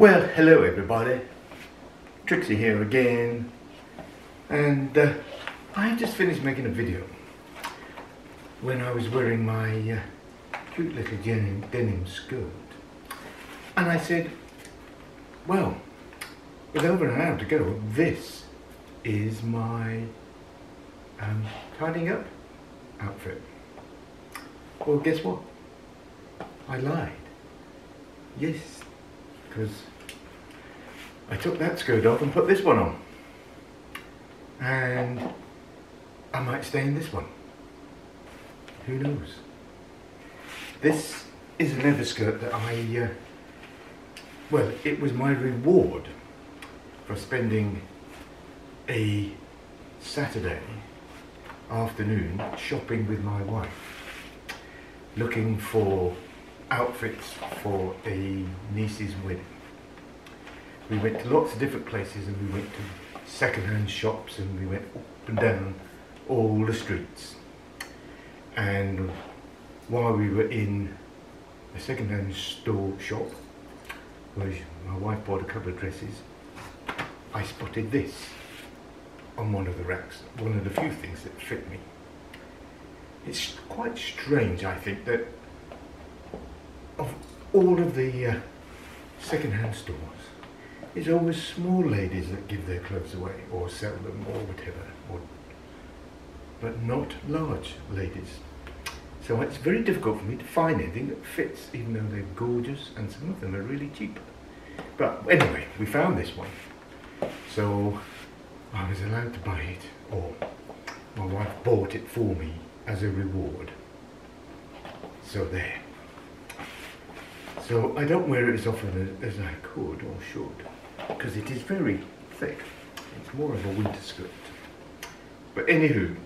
Well, hello everybody. Trixy here again. And uh, I just finished making a video when I was wearing my uh, cute little denim, denim skirt. And I said, well, with over an hour to go, this is my um, tidying up outfit. Well, guess what? I lied. Yes, because I took that skirt off and put this one on. And I might stay in this one. Who knows? This is a leather skirt that I, uh, well, it was my reward for spending a Saturday afternoon shopping with my wife, looking for outfits for a niece's wedding. We went to lots of different places and we went to second-hand shops and we went up and down all the streets. And while we were in a second-hand store shop, where my wife bought a couple of dresses, I spotted this on one of the racks, one of the few things that fit me. It's quite strange, I think, that all of the uh, second-hand stores, it's always small ladies that give their clothes away or sell them or whatever, or, but not large ladies. So it's very difficult for me to find anything that fits, even though they're gorgeous and some of them are really cheap. But anyway, we found this one. So I was allowed to buy it, or my wife bought it for me as a reward. So there. So I don't wear it as often as, as I could or should, because it is very thick. It's more of a winter skirt. But anywho,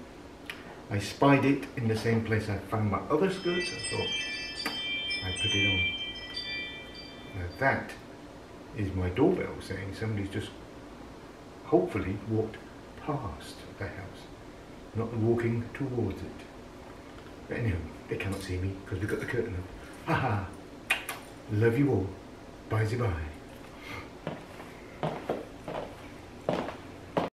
I spied it in the same place I found my other skirts. I thought I put it on. Now that is my doorbell saying somebody's just hopefully walked past the house, not walking towards it. But anyway, they cannot see me because we've got the curtain up. Haha. Love you all. Bye bye.